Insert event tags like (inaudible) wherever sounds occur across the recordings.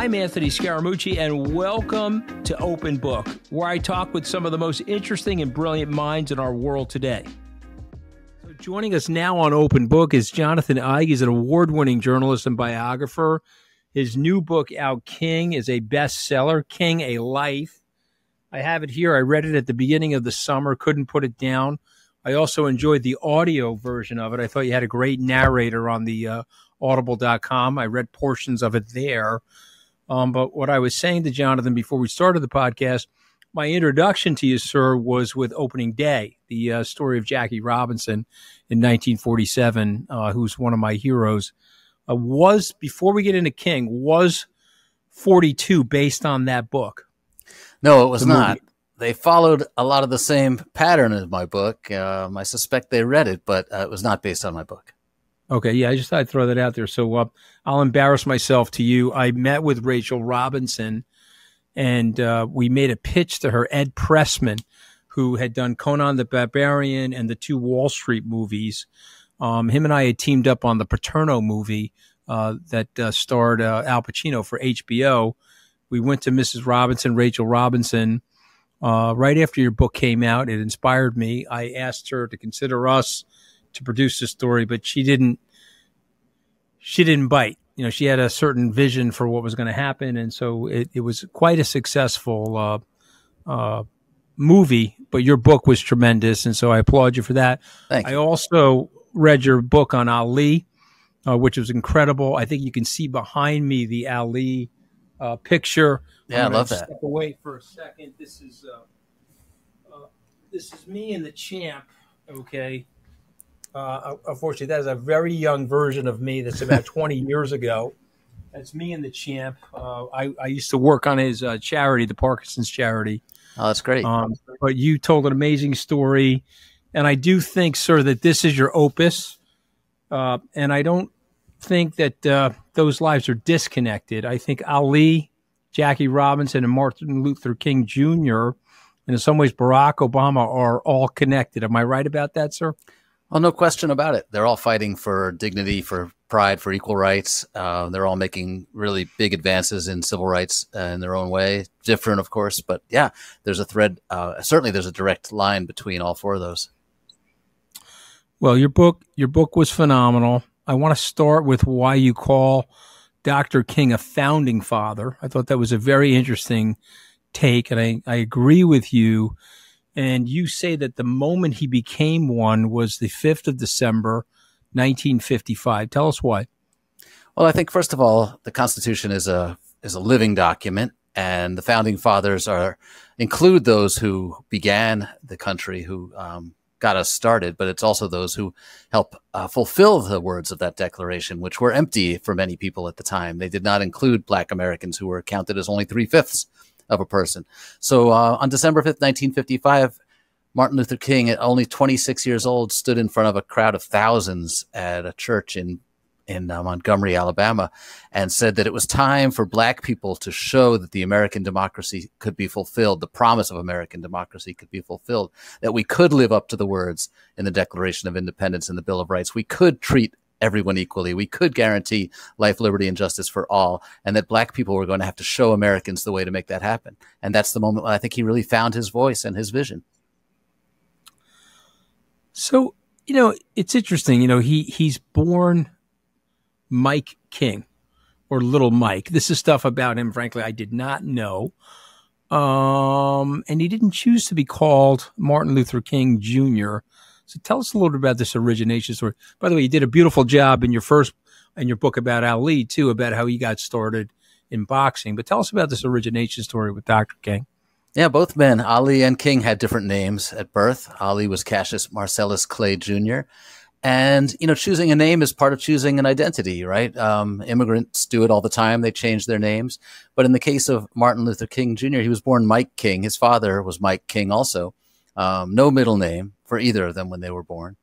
I'm Anthony Scaramucci, and welcome to Open Book, where I talk with some of the most interesting and brilliant minds in our world today. So joining us now on Open Book is Jonathan Eig. He's an award winning journalist and biographer. His new book, Out King, is a bestseller, King A Life. I have it here. I read it at the beginning of the summer, couldn't put it down. I also enjoyed the audio version of it. I thought you had a great narrator on the uh, audible.com. I read portions of it there. Um, but what I was saying to Jonathan before we started the podcast, my introduction to you, sir, was with Opening Day, the uh, story of Jackie Robinson in 1947, uh, who's one of my heroes. Uh, was, before we get into King, was 42 based on that book? No, it was not. They followed a lot of the same pattern as my book. Um, I suspect they read it, but uh, it was not based on my book. Okay, yeah, I just thought I'd throw that out there. So uh, I'll embarrass myself to you. I met with Rachel Robinson, and uh, we made a pitch to her, Ed Pressman, who had done Conan the Barbarian and the two Wall Street movies. Um, him and I had teamed up on the Paterno movie uh, that uh, starred uh, Al Pacino for HBO. We went to Mrs. Robinson, Rachel Robinson, uh, right after your book came out. It inspired me. I asked her to consider us to produce the story, but she didn't. She didn't bite. You know, she had a certain vision for what was going to happen, and so it, it was quite a successful uh, uh, movie. But your book was tremendous, and so I applaud you for that. I also read your book on Ali, uh, which was incredible. I think you can see behind me the Ali uh, picture. Yeah, I'm love gonna that. Step away for a second. This is uh, uh, this is me and the champ. Okay. Uh, unfortunately, that is a very young version of me. That's about (laughs) 20 years ago. That's me and the champ. Uh, I, I used to work on his uh, charity, the Parkinson's charity. Oh, that's great. Um, but you told an amazing story, and I do think, sir, that this is your opus. Uh, and I don't think that uh, those lives are disconnected. I think Ali, Jackie Robinson, and Martin Luther King Jr. and in some ways Barack Obama are all connected. Am I right about that, sir? Well, no question about it. They're all fighting for dignity, for pride, for equal rights. Uh, they're all making really big advances in civil rights uh, in their own way. Different, of course, but yeah, there's a thread. Uh, certainly, there's a direct line between all four of those. Well, your book your book was phenomenal. I want to start with why you call Dr. King a founding father. I thought that was a very interesting take, and I, I agree with you. And you say that the moment he became one was the 5th of December, 1955. Tell us why. Well, I think first of all, the Constitution is a is a living document, and the founding fathers are include those who began the country, who um, got us started, but it's also those who help uh, fulfill the words of that declaration, which were empty for many people at the time. They did not include Black Americans, who were counted as only three fifths of a person. So uh, on December fifth, nineteen fifty five. Martin Luther King, at only 26 years old, stood in front of a crowd of thousands at a church in in uh, Montgomery, Alabama, and said that it was time for black people to show that the American democracy could be fulfilled, the promise of American democracy could be fulfilled, that we could live up to the words in the Declaration of Independence and the Bill of Rights. We could treat everyone equally. We could guarantee life, liberty, and justice for all, and that black people were going to have to show Americans the way to make that happen. And that's the moment when I think he really found his voice and his vision. So, you know, it's interesting. You know, he he's born Mike King or Little Mike. This is stuff about him, frankly, I did not know. Um, and he didn't choose to be called Martin Luther King Jr. So tell us a little bit about this origination story. By the way, you did a beautiful job in your first in your book about Ali too, about how he got started in boxing. But tell us about this origination story with Dr. King. Yeah, both men, Ali and King, had different names at birth. Ali was Cassius Marcellus Clay Jr. And, you know, choosing a name is part of choosing an identity, right? Um, immigrants do it all the time. They change their names. But in the case of Martin Luther King Jr., he was born Mike King. His father was Mike King also. Um, no middle name for either of them when they were born.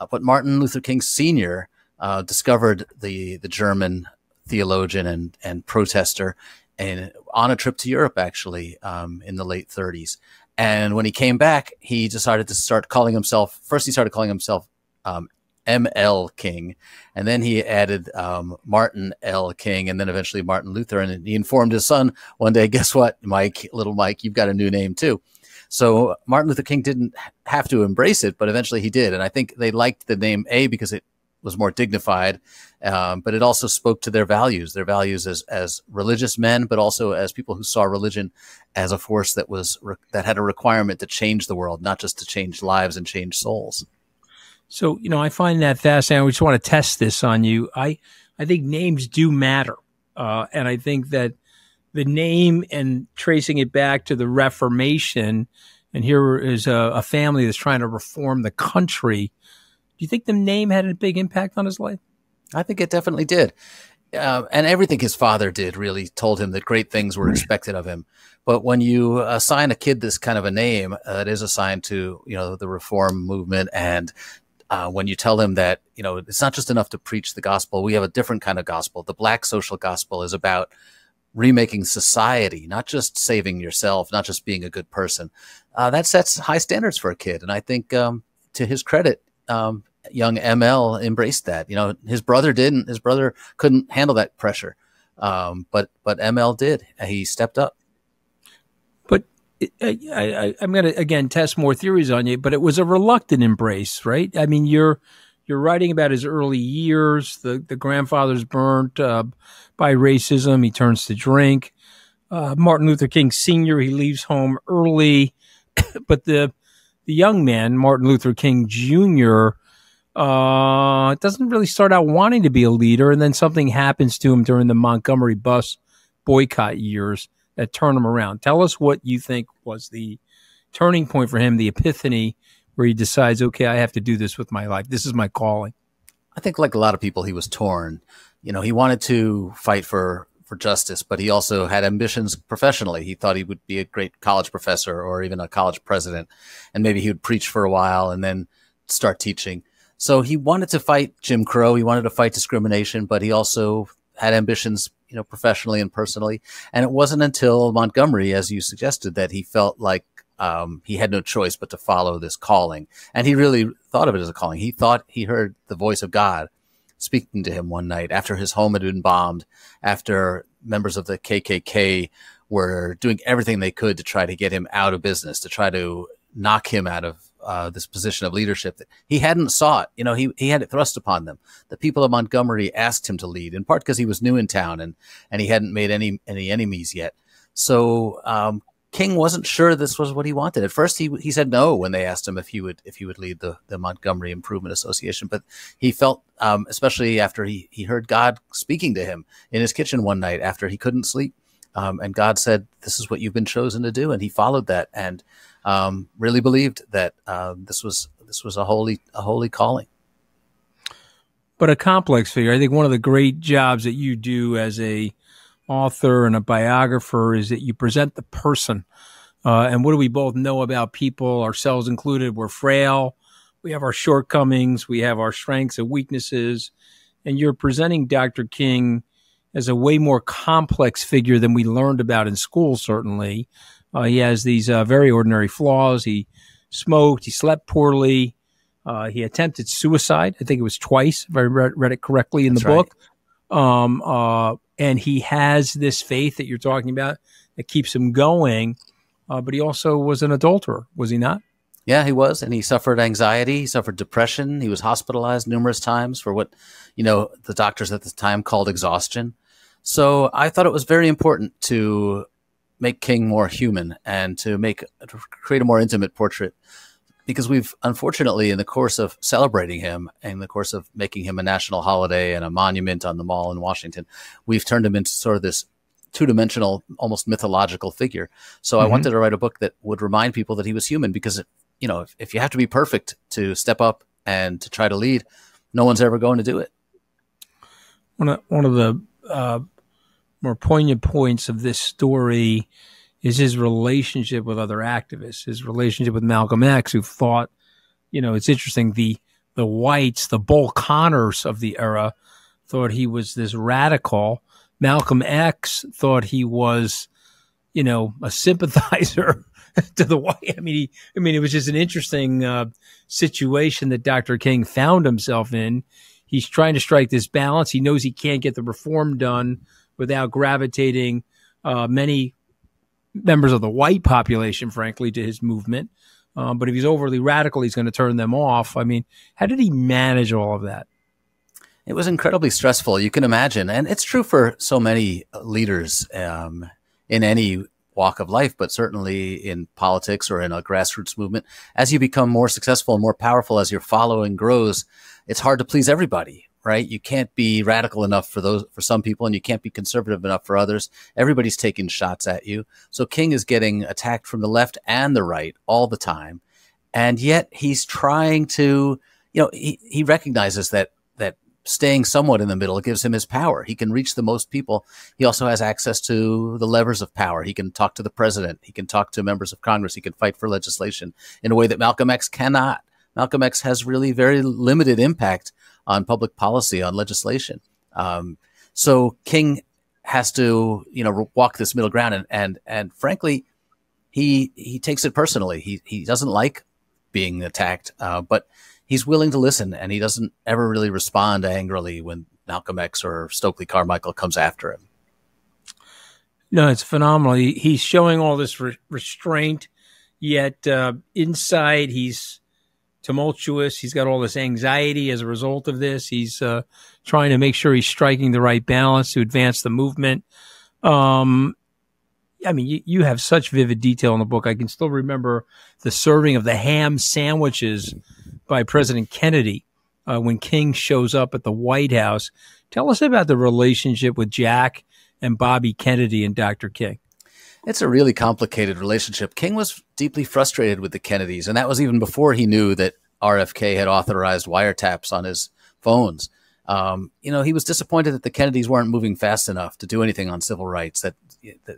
Uh, but Martin Luther King Sr. Uh, discovered the, the German theologian and, and protester and on a trip to Europe, actually, um, in the late 30s. And when he came back, he decided to start calling himself. First, he started calling himself um, M.L. King. And then he added um, Martin L. King and then eventually Martin Luther. And he informed his son one day, guess what, Mike, little Mike, you've got a new name too. So Martin Luther King didn't have to embrace it, but eventually he did. And I think they liked the name A because it was more dignified, um, but it also spoke to their values, their values as as religious men, but also as people who saw religion as a force that was that had a requirement to change the world, not just to change lives and change souls. So you know, I find that fascinating. I just want to test this on you. I I think names do matter, uh, and I think that the name and tracing it back to the Reformation, and here is a, a family that's trying to reform the country. Do you think the name had a big impact on his life? I think it definitely did. Uh, and everything his father did really told him that great things were expected of him. But when you assign a kid this kind of a name uh, that is assigned to, you know, the reform movement and uh, when you tell him that, you know, it's not just enough to preach the gospel. We have a different kind of gospel. The black social gospel is about remaking society, not just saving yourself, not just being a good person. Uh, that sets high standards for a kid. And I think, um, to his credit, um, young ML embraced that. You know, his brother didn't. His brother couldn't handle that pressure, um, but but ML did. He stepped up. But I, I'm going to again test more theories on you. But it was a reluctant embrace, right? I mean, you're you're writing about his early years. The the grandfather's burnt uh, by racism. He turns to drink. Uh, Martin Luther King Sr. He leaves home early, (coughs) but the the young man Martin Luther King Jr. Uh, doesn't really start out wanting to be a leader, and then something happens to him during the Montgomery bus boycott years that turn him around. Tell us what you think was the turning point for him, the epiphany where he decides, okay, I have to do this with my life. This is my calling. I think, like a lot of people, he was torn. You know, he wanted to fight for for justice, but he also had ambitions professionally. He thought he would be a great college professor or even a college president, and maybe he would preach for a while and then start teaching. So he wanted to fight Jim Crow. He wanted to fight discrimination, but he also had ambitions, you know, professionally and personally. And it wasn't until Montgomery, as you suggested, that he felt like um, he had no choice but to follow this calling. And he really thought of it as a calling. He thought he heard the voice of God speaking to him one night after his home had been bombed, after members of the KKK were doing everything they could to try to get him out of business, to try to knock him out of uh, this position of leadership that he hadn't sought. You know, he, he had it thrust upon them. The people of Montgomery asked him to lead, in part because he was new in town and, and he hadn't made any, any enemies yet. So um, King wasn't sure this was what he wanted. At first, he he said no when they asked him if he would if he would lead the the Montgomery Improvement Association. But he felt, um, especially after he he heard God speaking to him in his kitchen one night after he couldn't sleep, um, and God said, "This is what you've been chosen to do," and he followed that and um, really believed that uh, this was this was a holy a holy calling. But a complex figure. I think one of the great jobs that you do as a author and a biographer is that you present the person. Uh, and what do we both know about people, ourselves included? We're frail. We have our shortcomings. We have our strengths and weaknesses. And you're presenting Dr. King as a way more complex figure than we learned about in school, certainly. Uh, he has these uh, very ordinary flaws. He smoked, he slept poorly. Uh, he attempted suicide. I think it was twice, if I read, read it correctly in That's the book. Right. Um, uh, and he has this faith that you're talking about that keeps him going. Uh, but he also was an adulterer, was he not? Yeah, he was, and he suffered anxiety. He suffered depression. He was hospitalized numerous times for what you know the doctors at the time called exhaustion. So I thought it was very important to make King more human and to make to create a more intimate portrait because we've unfortunately in the course of celebrating him in the course of making him a national holiday and a monument on the mall in Washington, we've turned him into sort of this two-dimensional, almost mythological figure. So mm-hmm. I wanted to write a book that would remind people that he was human because, you know, if, if you have to be perfect to step up and to try to lead, no one's ever going to do it. One of, one of the uh, more poignant points of this story is his relationship with other activists, his relationship with Malcolm X, who thought, you know, it's interesting, the the whites, the Bull Connors of the era, thought he was this radical. Malcolm X thought he was, you know, a sympathizer (laughs) to the White. I mean, he, I mean, it was just an interesting uh, situation that Dr. King found himself in. He's trying to strike this balance. He knows he can't get the reform done without gravitating uh, many members of the white population, frankly, to his movement. Um, but if he's overly radical, he's going to turn them off. I mean, how did he manage all of that? It was incredibly stressful. You can imagine, and it's true for so many leaders um, in any walk of life, but certainly in politics or in a grassroots movement. As you become more successful and more powerful, as your following grows, it's hard to please everybody right? You can't be radical enough for those for some people, and you can't be conservative enough for others. Everybody's taking shots at you. So King is getting attacked from the left and the right all the time, and yet he's trying to, you know, he, he recognizes that that staying somewhat in the middle gives him his power. He can reach the most people. He also has access to the levers of power. He can talk to the president. He can talk to members of Congress. He can fight for legislation in a way that Malcolm X cannot. Malcolm X has really very limited impact on public policy, on legislation. Um, so King has to, you know, walk this middle ground, and and and frankly, he he takes it personally. He he doesn't like being attacked, uh, but he's willing to listen, and he doesn't ever really respond angrily when Malcolm X or Stokely Carmichael comes after him. No, it's phenomenal. He, he's showing all this re- restraint, yet uh, inside he's tumultuous. He's got all this anxiety as a result of this. He's uh, trying to make sure he's striking the right balance to advance the movement. Um, I mean, you, you have such vivid detail in the book. I can still remember the serving of the ham sandwiches by President Kennedy uh, when King shows up at the White House. Tell us about the relationship with Jack and Bobby Kennedy and Dr. King. It's a really complicated relationship. King was deeply frustrated with the Kennedys, and that was even before he knew that RFK had authorized wiretaps on his phones. Um, you know, he was disappointed that the Kennedys weren't moving fast enough to do anything on civil rights. That,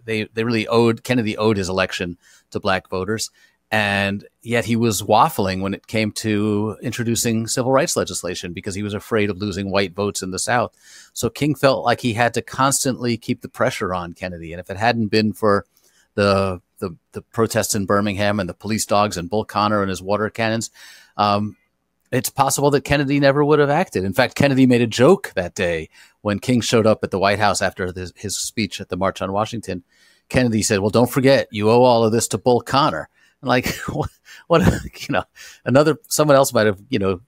they they really owed Kennedy owed his election to black voters, and yet he was waffling when it came to introducing civil rights legislation because he was afraid of losing white votes in the South. So King felt like he had to constantly keep the pressure on Kennedy, and if it hadn't been for the the, the protests in Birmingham and the police dogs and Bull Connor and his water cannons, um, it's possible that Kennedy never would have acted. In fact, Kennedy made a joke that day when King showed up at the White House after his, his speech at the March on Washington. Kennedy said, "Well, don't forget, you owe all of this to Bull Connor." like, (laughs) what, what, you know, another someone else might have, you know,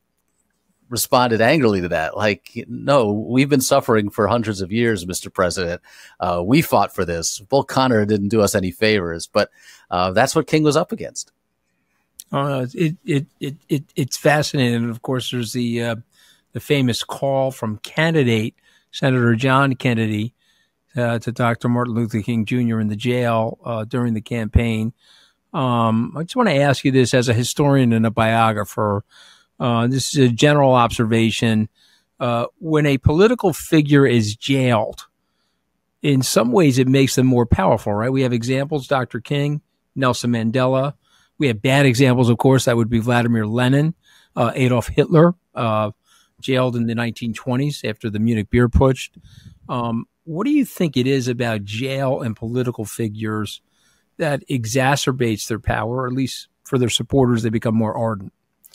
responded angrily to that. Like, no, we've been suffering for hundreds of years, Mr. President. Uh, we fought for this. Bull Connor didn't do us any favors, but uh, that's what King was up against. Uh, it, it, it, it, it's fascinating. And of course, there's the, uh, the famous call from candidate Senator John Kennedy uh, to Dr. Martin Luther King Jr. in the jail uh, during the campaign. Um, I just want to ask you this as a historian and a biographer. Uh, this is a general observation. Uh, when a political figure is jailed, in some ways it makes them more powerful, right? We have examples, Dr. King, Nelson Mandela. We have bad examples, of course, that would be Vladimir Lenin, uh, Adolf Hitler, uh, jailed in the 1920s after the Munich beer putsch. Um, what do you think it is about jail and political figures that exacerbates their power, or at least for their supporters, they become more ardent?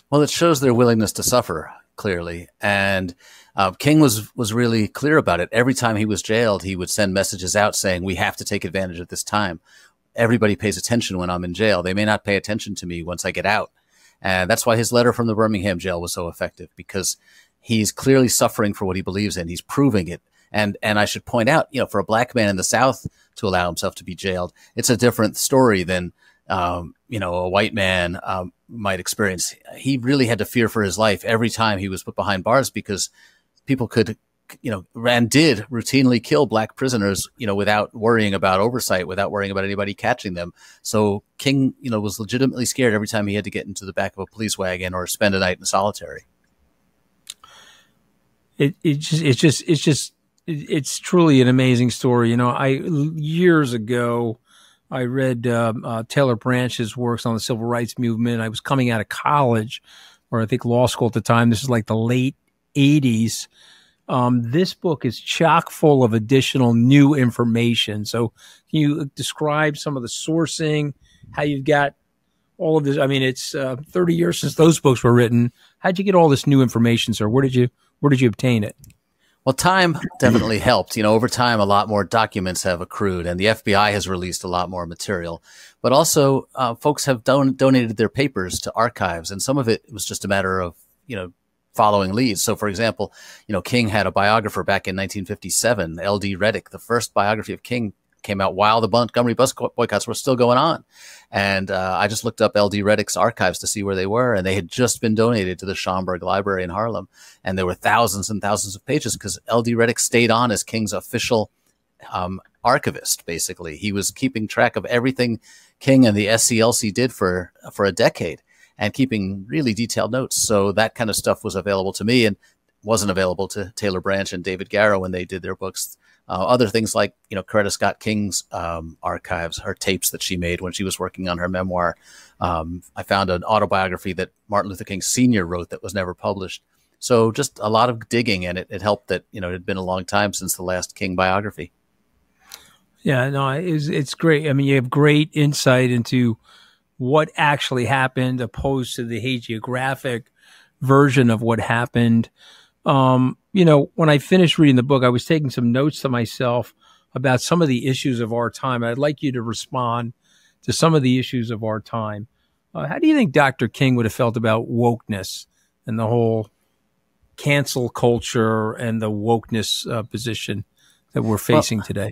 Well, it shows their willingness to suffer clearly, and uh, King was was really clear about it. Every time he was jailed, he would send messages out saying, "We have to take advantage of this time. Everybody pays attention when I'm in jail. They may not pay attention to me once I get out." And that's why his letter from the Birmingham jail was so effective because he's clearly suffering for what he believes in. He's proving it. And and I should point out, you know, for a black man in the South to allow himself to be jailed, it's a different story than um, you know, a white man um, might experience. He really had to fear for his life every time he was put behind bars because people could, you know, and did routinely kill black prisoners, you know, without worrying about oversight, without worrying about anybody catching them. So King, you know, was legitimately scared every time he had to get into the back of a police wagon or spend a night in solitary. It it just it's just it's just it's truly an amazing story. You know, I years ago I read uh, uh, Taylor Branch's works on the civil rights movement. I was coming out of college, or I think law school at the time. This is like the late 80s. Um, this book is chock full of additional new information. So, can you describe some of the sourcing how you've got all of this. I mean, it's uh, 30 years since those books were written. How'd you get all this new information, sir? Where did you where did you obtain it? Well, time definitely helped. You know, over time, a lot more documents have accrued, and the FBI has released a lot more material. But also, uh, folks have don- donated their papers to archives, and some of it was just a matter of you know following leads. So, for example, you know, King had a biographer back in 1957, L.D. Reddick. The first biography of King came out while the Montgomery bus boycotts were still going on. And uh, I just looked up L.D. Reddick's archives to see where they were, and they had just been donated to the Schomburg Library in Harlem. And there were thousands and thousands of pages because L.D. Reddick stayed on as King's official um, archivist. Basically, he was keeping track of everything King and the SCLC did for for a decade and keeping really detailed notes. So that kind of stuff was available to me and wasn't available to Taylor Branch and David Garrow when they did their books. Uh, other things like, you know, Coretta Scott King's um, archives, her tapes that she made when she was working on her memoir. Um, I found an autobiography that Martin Luther King Sr. wrote that was never published. So just a lot of digging, and it, it helped that, you know, it had been a long time since the last King biography. Yeah, no, it's, it's great. I mean, you have great insight into what actually happened opposed to the hagiographic version of what happened. Um, you know, when I finished reading the book, I was taking some notes to myself about some of the issues of our time. I'd like you to respond to some of the issues of our time. Uh, how do you think Dr. King would have felt about wokeness and the whole cancel culture and the wokeness uh, position that we're facing well, today?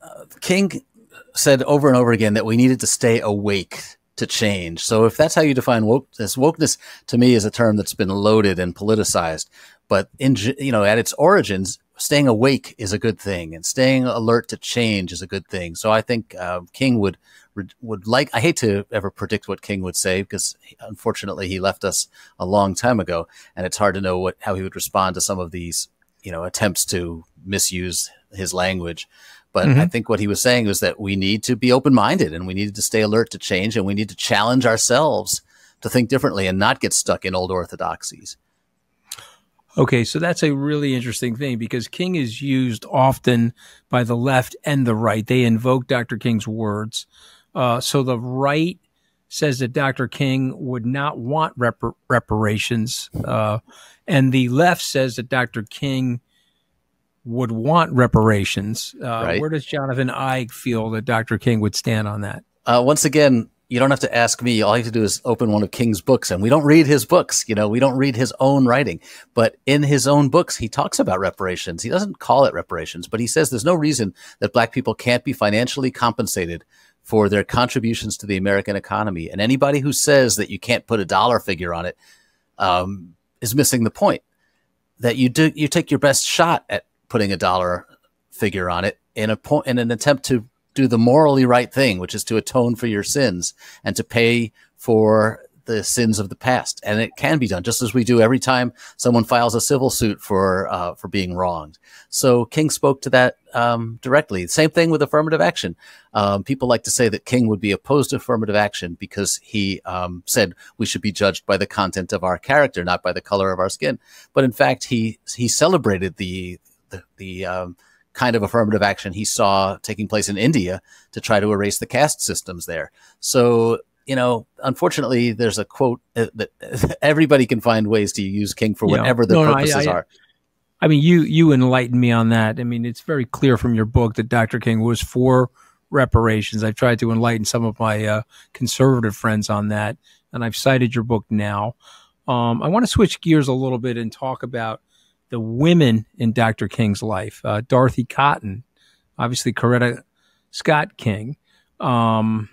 Uh, King said over and over again that we needed to stay awake to change. So if that's how you define wokeness, wokeness to me is a term that's been loaded and politicized. But in you know at its origins, staying awake is a good thing, and staying alert to change is a good thing. So I think uh, King would would like. I hate to ever predict what King would say because unfortunately he left us a long time ago, and it's hard to know what how he would respond to some of these you know attempts to misuse his language. But mm-hmm. I think what he was saying was that we need to be open minded and we needed to stay alert to change and we need to challenge ourselves to think differently and not get stuck in old orthodoxies. Okay, so that's a really interesting thing because King is used often by the left and the right. They invoke Dr. King's words. Uh, so the right says that Dr. King would not want repar- reparations, uh, and the left says that Dr. King would want reparations. Uh, right. Where does Jonathan Eig feel that Dr. King would stand on that? Uh, once again, you don't have to ask me. All you have to do is open one of King's books, and we don't read his books. You know, we don't read his own writing. But in his own books, he talks about reparations. He doesn't call it reparations, but he says there's no reason that black people can't be financially compensated for their contributions to the American economy. And anybody who says that you can't put a dollar figure on it um, is missing the point. That you do, you take your best shot at putting a dollar figure on it in a point in an attempt to do the morally right thing, which is to atone for your sins and to pay for the sins of the past, and it can be done just as we do every time someone files a civil suit for uh, for being wronged. So King spoke to that um, directly. Same thing with affirmative action. Um, people like to say that King would be opposed to affirmative action because he um, said we should be judged by the content of our character, not by the color of our skin. But in fact, he he celebrated the the, the um, kind of affirmative action he saw taking place in India to try to erase the caste systems there. So you know, unfortunately, there's a quote that (laughs) everybody can find ways to use King for whatever yeah. their no, purposes no, I, I, are. I mean, you you enlightened me on that. I mean, it's very clear from your book that Dr. King was for reparations. I've tried to enlighten some of my uh, conservative friends on that, and I've cited your book now. Um, I want to switch gears a little bit and talk about the women in Dr. King's life. Uh, Dorothy Cotton, obviously Coretta Scott King. Um,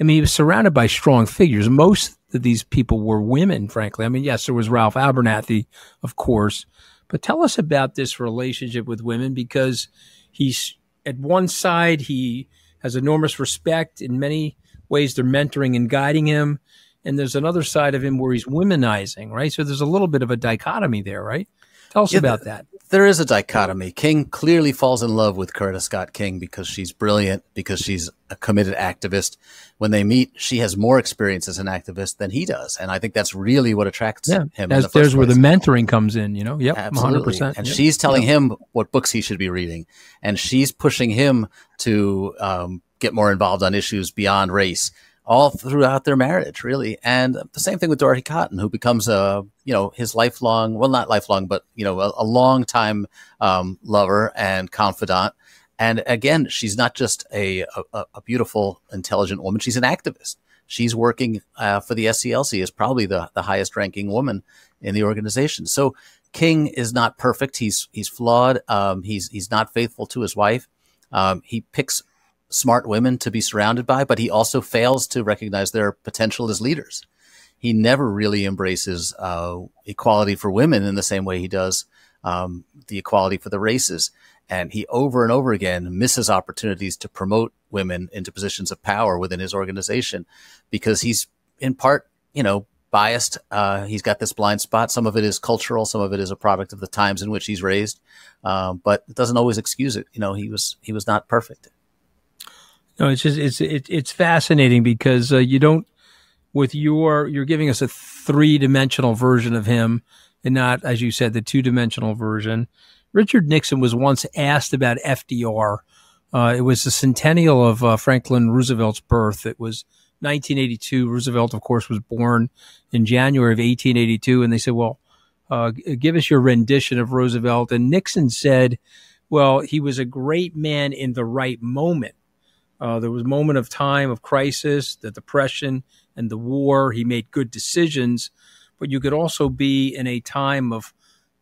I mean, he was surrounded by strong figures. Most of these people were women, frankly. I mean, yes, there was Ralph Abernathy, of course, but tell us about this relationship with women because he's at one side, he has enormous respect. In many ways, they're mentoring and guiding him. And there's another side of him where he's womanizing, right? So there's a little bit of a dichotomy there, right? Tell us yeah, about that. There is a dichotomy. King clearly falls in love with Coretta Scott King because she's brilliant, because she's a committed activist. When they meet, she has more experience as an activist than he does, and I think that's really what attracts yeah, him. the there's place. where the mentoring comes in. You know, yep, absolutely. 100%. And yep. she's telling yep. him what books he should be reading, and she's pushing him to um, get more involved on issues beyond race all throughout their marriage, really. And the same thing with Dorothy Cotton, who becomes a, you know, his lifelong, well, not lifelong, but, you know, a, a long time um, lover and confidant. And again, she's not just a, a, a, beautiful, intelligent woman. She's an activist. She's working uh, for the SCLC as probably the, the highest ranking woman in the organization. So King is not perfect. He's, he's flawed. Um, he's, he's not faithful to his wife. Um, he picks smart women to be surrounded by, but he also fails to recognize their potential as leaders. He never really embraces uh, equality for women in the same way he does um, the equality for the races. And he over and over again misses opportunities to promote women into positions of power within his organization because he's in part, you know, biased. Uh, he's got this blind spot. Some of it is cultural. Some of it is a product of the times in which he's raised. Um, but it doesn't always excuse it. You know, he was, he was not perfect. No, it's just it's it, it's fascinating because uh, you don't with your you're giving us a three dimensional version of him and not as you said the two dimensional version. Richard Nixon was once asked about FDR. Uh, it was the centennial of uh, Franklin Roosevelt's birth. It was 1982. Roosevelt, of course, was born in January of 1882, and they said, "Well, uh, give us your rendition of Roosevelt." And Nixon said, "Well, he was a great man in the right moment." Uh, there was a moment of time of crisis, the depression and the war. He made good decisions, but you could also be in a time of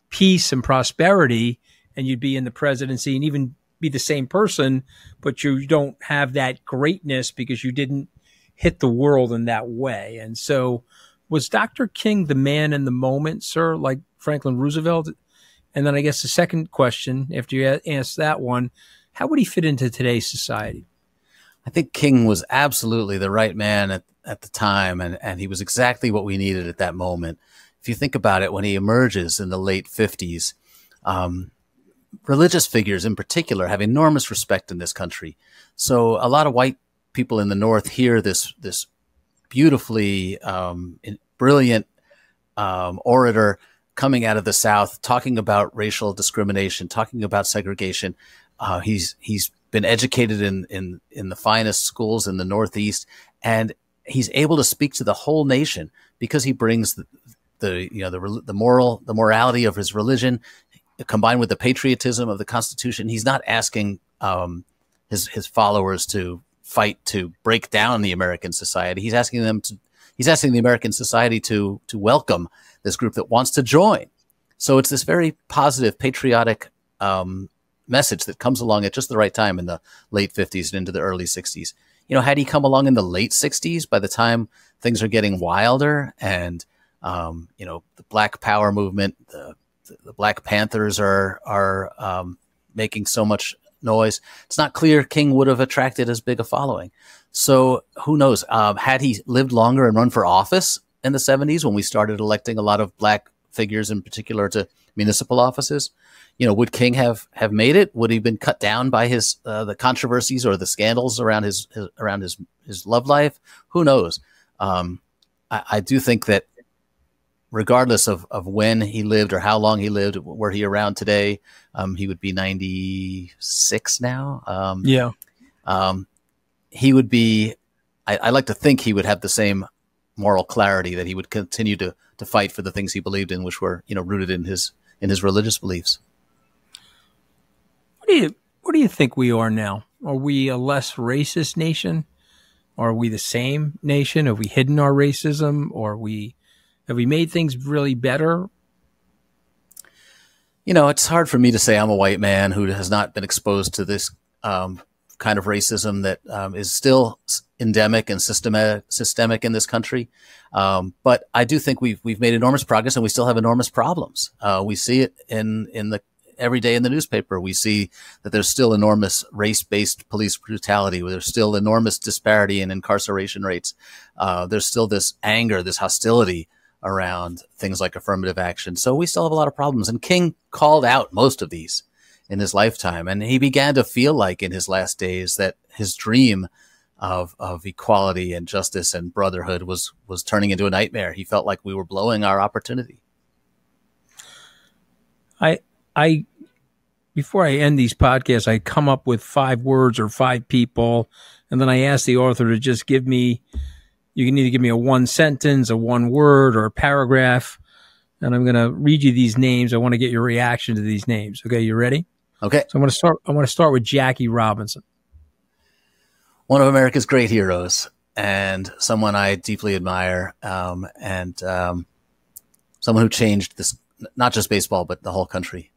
peace and prosperity, and you'd be in the presidency and even be the same person, but you don't have that greatness because you didn't hit the world in that way. And so, was Dr. King the man in the moment, sir, like Franklin Roosevelt? And then I guess the second question, after you ask that one, how would he fit into today's society? I think King was absolutely the right man at, at the time, and, and he was exactly what we needed at that moment. If you think about it, when he emerges in the late 50s, um, religious figures in particular have enormous respect in this country. So a lot of white people in the North hear this, this beautifully um, brilliant um, orator coming out of the South, talking about racial discrimination, talking about segregation. Uh, he's he's been educated in, in, in the finest schools in the Northeast, and he's able to speak to the whole nation because he brings the, the you know the the moral the morality of his religion combined with the patriotism of the Constitution. He's not asking um, his his followers to fight to break down the American society. He's asking them to he's asking the American society to to welcome this group that wants to join. So it's this very positive, patriotic um, message that comes along at just the right time in the late 50s and into the early 60s. You know, had he come along in the late 60s, by the time things are getting wilder and, um, you know, the Black Power movement, the, the Black Panthers are, are um, making so much noise, it's not clear King would have attracted as big a following. So who knows? Um, had he lived longer and run for office in the 70s when we started electing a lot of black figures in particular to municipal offices, you know, would King have have made it? Would he have been cut down by his uh, the controversies or the scandals around his, his, around his his love life? Who knows? Um, I, I, do think that regardless of of when he lived or how long he lived, were he around today, um, he would be ninety six now. Um, yeah, um, he would be. I, I like to think he would have the same moral clarity that he would continue to to fight for the things he believed in, which were you know rooted in his in his religious beliefs What do you what do you think we are now? Are we a less racist nation? Are we the same nation? Have we hidden our racism? Or we have we made things really better? You know, it's hard for me to say I'm a white man who has not been exposed to this um, kind of racism that um, is still endemic and systematic, systemic in this country. Um, but I do think we've we've made enormous progress, and we still have enormous problems. Uh, we see it in in the every day in the newspaper, we see that there's still enormous race-based police brutality. There's still enormous disparity in incarceration rates. Uh, there's still this anger, this hostility around things like affirmative action. So we still have a lot of problems. And King called out most of these in his lifetime. And he began to feel like in his last days that his dream of, of equality and justice and brotherhood was, was turning into a nightmare. He felt like we were blowing our opportunity. I, I before I end these podcasts, I come up with five words or five people, and then I ask the author to just give me. You can either give me a one sentence, a one word, or a paragraph, and I'm going to read you these names. I want to get your reaction to these names. Okay, you ready? Okay. So I'm going to start. I want to start with Jackie Robinson. One of America's great heroes, and someone I deeply admire, um, and um, someone who changed this not just baseball but the whole country.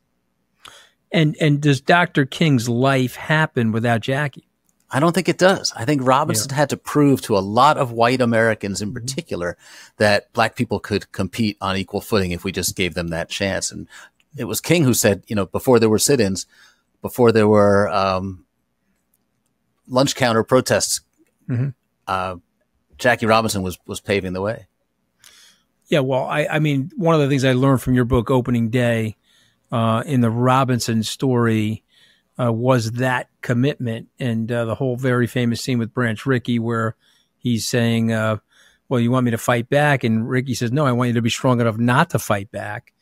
And and does Dr. King's life happen without Jackie? I don't think it does. I think Robinson yeah. had to prove to a lot of white Americans in mm-hmm. particular that black people could compete on equal footing if we just gave them that chance. And it was King who said, you know, before there were sit-ins, before there were um, lunch counter protests, mm-hmm. uh, Jackie Robinson was was paving the way. Yeah, well, I, I mean, one of the things I learned from your book, Opening Day, uh, in the Robinson story, uh, was that commitment and uh, the whole very famous scene with Branch Rickey where he's saying, uh, "Well, you want me to fight back?" And Rickey says, "No, I want you to be strong enough not to fight back."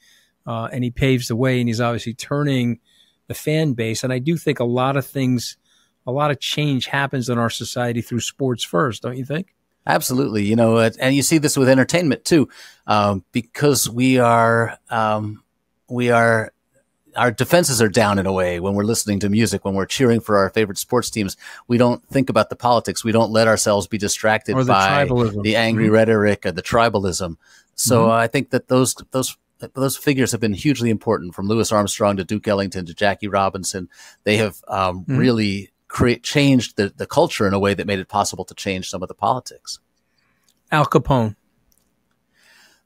Uh, and he paves the way, and he's obviously turning the fan base. And I do think a lot of things, a lot of change happens in our society through sports first, don't you think? Absolutely, you know, and you see this with entertainment too, um, because we are um, we are our defenses are down in a way when we're listening to music, when we're cheering for our favorite sports teams. We don't think about the politics. We don't let ourselves be distracted the by tribalism. the angry mm-hmm. rhetoric or the tribalism. So mm-hmm. I think that those those those figures have been hugely important, from Louis Armstrong to Duke Ellington to Jackie Robinson. They have um, mm-hmm. really create changed the, the culture in a way that made it possible to change some of the politics. Al Capone.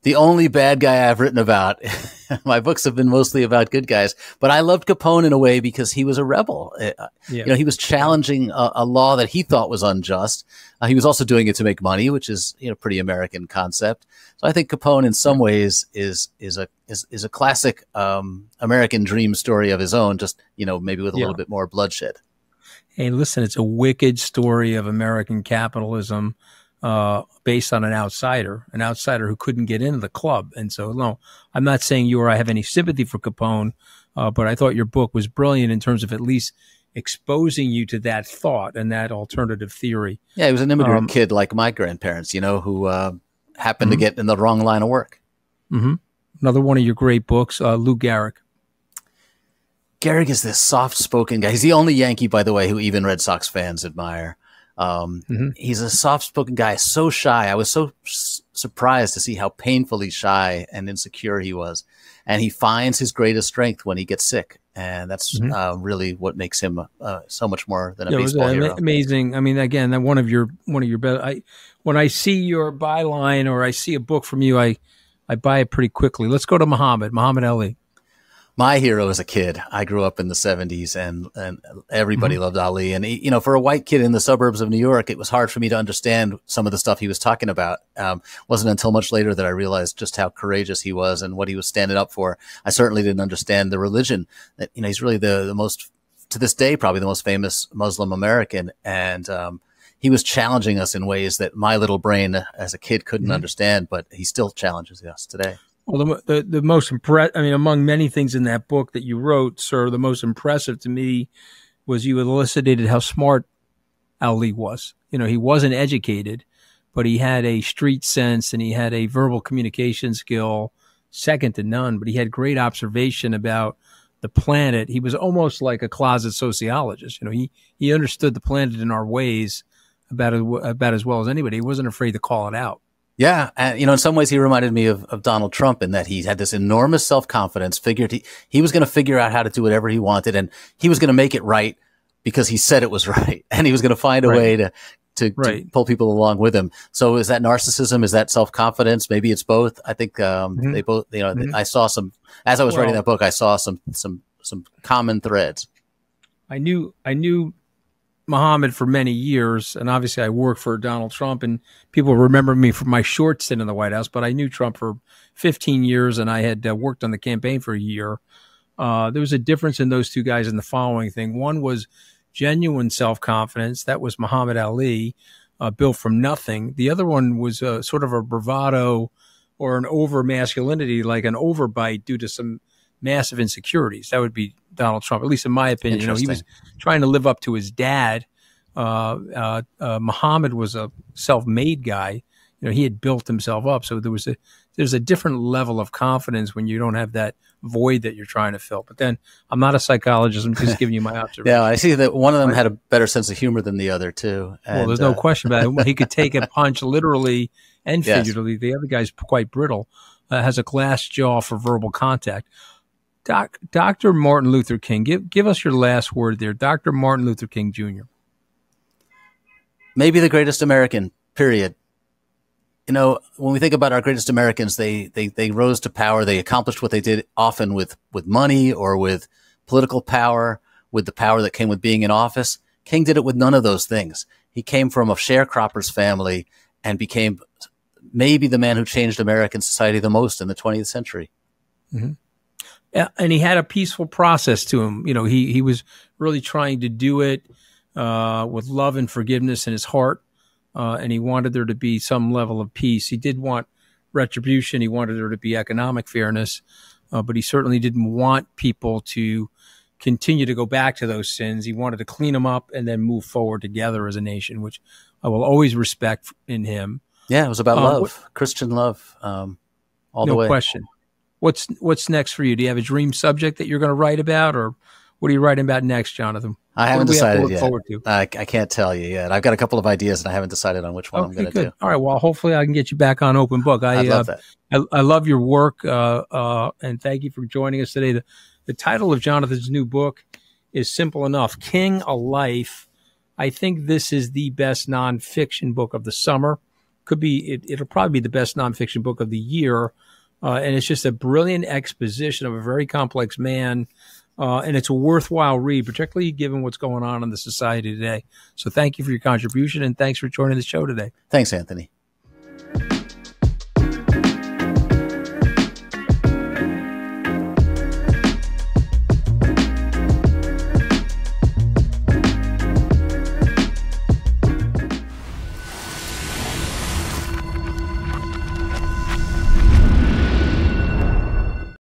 The only bad guy I've written about. (laughs) My books have been mostly about good guys, but I loved Capone in a way because he was a rebel. Uh, uh yeah. You know, he was challenging a, a, law that he thought was unjust. Uh, he was also doing it to make money, which is you know pretty American concept. So I think Capone, in some ways, is is a is, is a classic um, American dream story of his own. Just you know, maybe with a yeah. little bit more bloodshed hey, listen, it's a wicked story of American capitalism uh, based on an outsider, an outsider who couldn't get into the club. And so, no, I'm not saying you or I have any sympathy for Capone, uh, but I thought your book was brilliant in terms of at least exposing you to that thought and that alternative theory. Yeah, he was an immigrant um, kid like my grandparents, you know, who uh, happened mm-hmm. to get in the wrong line of work. Mm-hmm. Another one of your great books, uh, Lou Gehrig. Gehrig is this soft spoken guy. He's the only Yankee, by the way, who even Red Sox fans admire. Um, mm-hmm. He's a soft spoken guy, so shy. I was so s- surprised to see how painfully shy and insecure he was. And he finds his greatest strength when he gets sick. And that's mm-hmm. uh, really what makes him uh, so much more than a yeah, baseball hero. Amazing. I mean, again, that one of your one of your best. I when I see your byline or I see a book from you, I I buy it pretty quickly. Let's go to Muhammad. Muhammad Ali my hero as a kid. I grew up in the 70s and, and everybody mm-hmm. loved Ali. And, he, you know, for a white kid in the suburbs of New York, it was hard for me to understand some of the stuff he was talking about. Um, wasn't until much later that I realized just how courageous he was and what he was standing up for. I certainly didn't understand the religion that, you know, he's really the, the most, to this day, probably the most famous Muslim American. And, um, he was challenging us in ways that my little brain as a kid couldn't mm-hmm. understand, but he still challenges us today. Well, the the, the most impress I mean, among many things in that book that you wrote, sir, the most impressive to me was you elucidated how smart Ali was. You know, he wasn't educated, but he had a street sense and he had a verbal communication skill second to none. But he had great observation about the planet. He was almost like a closet sociologist. You know, he he understood the planet in our ways about about as well as anybody. He wasn't afraid to call it out. Yeah, and you know, in some ways, he reminded me of, of Donald Trump in that he had this enormous self confidence. Figured he he was going to figure out how to do whatever he wanted, and he was going to make it right because he said it was (laughs) right, and he was going to find a right. way to, to, right. to pull people along with him. So, is that narcissism? Is that self confidence? Maybe it's both. I think um, mm-hmm. they both. You know, mm-hmm. I saw some as I was well, writing that book. I saw some some some common threads. I knew I knew Muhammad for many years, and obviously I worked for Donald Trump, and people remember me for my short stint in the White House. But I knew Trump for 15 years, and I had uh, worked on the campaign for a year. Uh, there was a difference in those two guys in the following thing. One was genuine self confidence. That was Muhammad Ali, uh, built from nothing. The other one was uh, sort of a bravado or an over masculinity, like an overbite due to some massive insecurities. That would be Donald Trump, at least in my opinion. You know, he was trying to live up to his dad, Uh, uh, uh, Muhammad was a self-made guy. You know, he had built himself up, so there was a there's a different level of confidence when you don't have that void that you're trying to fill. But then I'm not a psychologist. I'm just giving you my (laughs) observation. yeah, I see that one of them had a better sense of humor than the other too. And, well, there's no uh, question about it. He could take a (laughs) punch literally and figuratively. Yes. The other guy's quite brittle. Uh, has a glass jaw for verbal contact. Doc, Dr. Martin Luther King, give give us your last word there. Dr. Martin Luther King Jr. Maybe the greatest American. Period you know, when we think about our greatest Americans, they, they, they rose to power. They accomplished what they did often with, with money or with political power, with the power that came with being in office. King did it with none of those things. He came from a sharecropper's family and became maybe the man who changed American society the most in the 20th century. Mm-hmm. And he had a peaceful process to him. You know, he, he was really trying to do it uh, with love and forgiveness in his heart uh, and he wanted there to be some level of peace. He did want retribution. He wanted there to be economic fairness, uh, but he certainly didn't want people to continue to go back to those sins. He wanted to clean them up and then move forward together as a nation, which I will always respect in him. Yeah, it was about uh, love, what, Christian love, um, all no the way. No question. What's what's next for you? Do you have a dream subject that you're going to write about, or what are you writing about next, Jonathan? I haven't decided yet. I, I, can't tell you yet. I've got a couple of ideas, and I haven't decided on which one okay, I'm going to do. All right. Well, hopefully, I can get you back on Open Book. I, I love uh, that. I, I, love your work, uh, uh, and thank you for joining us today. The, the title of Jonathan's new book is simple enough: King a Life. I think this is the best nonfiction book of the summer. Could be. It, it'll probably be the best nonfiction book of the year. Uh, and it's just a brilliant exposition of a very complex man uh, and it's a worthwhile read, particularly given what's going on in the society today. So thank you for your contribution and thanks for joining the show today. Thanks, Anthony.